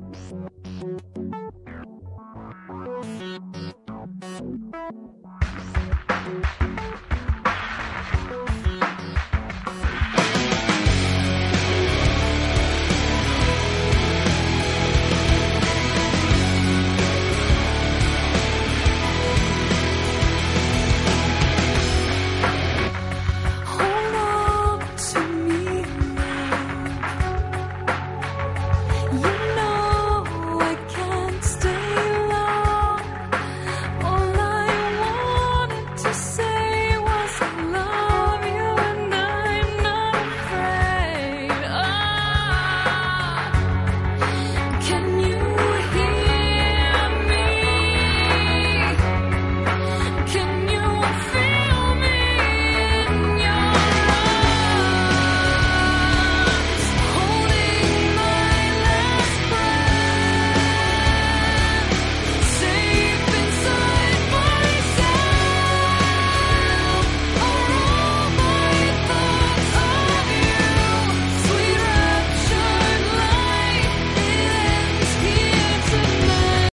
you